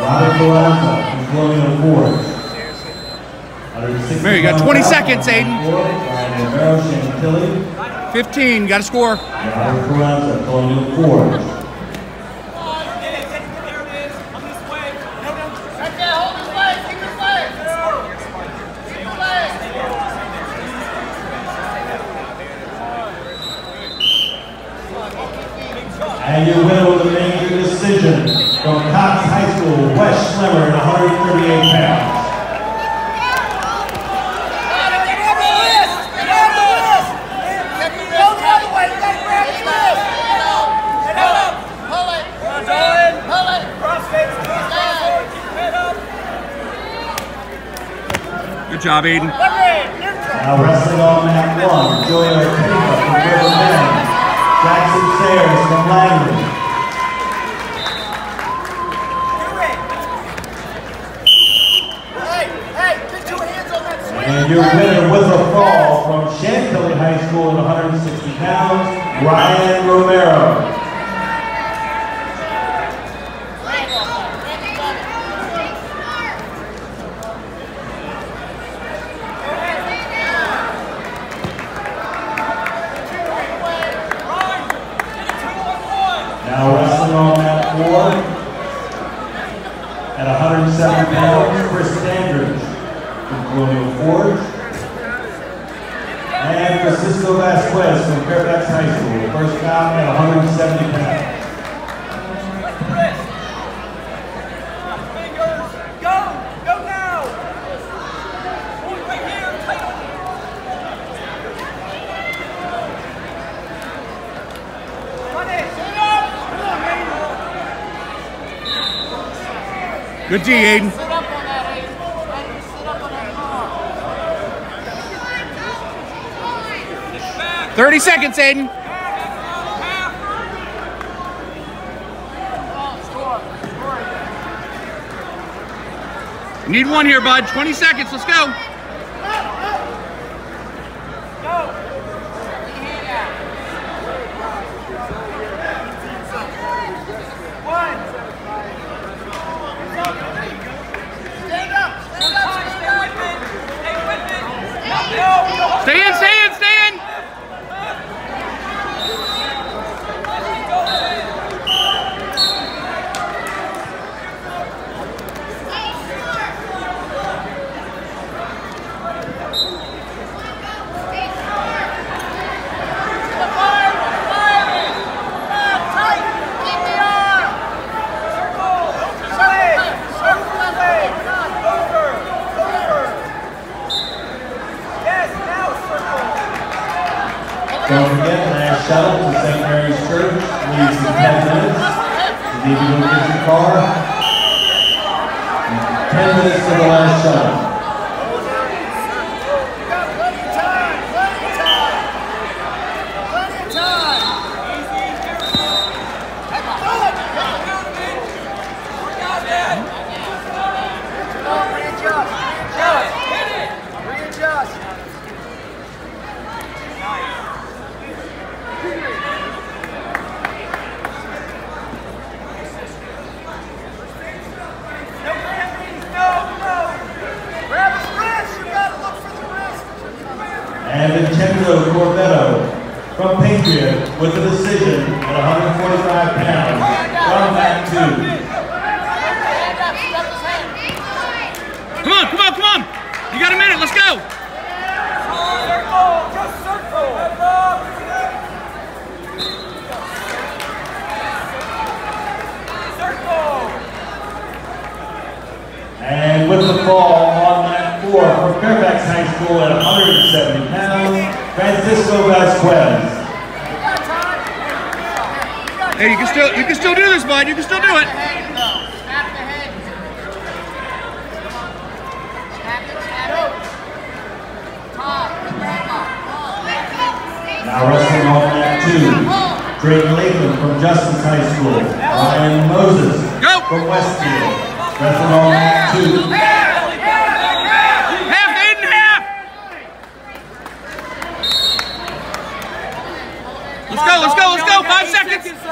Robert Carranza from Colonial Forge. There you got 20 seconds, Aiden. Ryan 15, got to score. Robert Carranza, Colonial leg. And your winner with a major decision from Cox High School, Wes Schlemmer, at 138 pounds. Get over. Get over the wrist. Get the wrist. Go other way. You gotta grab. Get up. Pull it. Dolan. Pull it. Crossface. Crossface. Keep your head up. Good job, Aiden. Now wrestling on mat one, Joey Ortega from River Bend. Jackson Sayers from Langley. Do it. Hey, hey, get your hands on that swing. Your winner with a fall from Chantilly High School at 160 pounds, Ryan Romero. Now wrestling on that four at 170 pounds, Chris Standridge from Colonial Forge. And Francisco Vasquez from Fairfax High School, first bout at 170 pounds. Fingers. Go. Go now! Go now. Hold it right here. Tight on you. Run it. Good D, Aiden. Sit up on that, Aiden. Aiden, sit up on that arm. 30 seconds, Aiden. Need one here, bud. 20 seconds. Let's go. Stay in, stay in. Don't forget, the last shuttle to St. Mary's Church leaves in 10 minutes. You need to go get your car. 10 minutes to the last shuttle. You And Vincenzo Corvetto from Patriot with a decision at 145 pounds from mat two. Stand up. Step his hand. Come on, come on, come on. You got a minute. Let's go. Circle. Just circle. Circle. And with the mat Four from Fairfax High School at 170 pounds, Francisco Vasquez. Hey, you can still you can still do this, bud. You can still do it. Now wrestling off at two, Drake Latham from Justice High School, uh, Ryan Moses from Westfield, wrestling off at two, Let's go, let's go, let's go. Five seconds.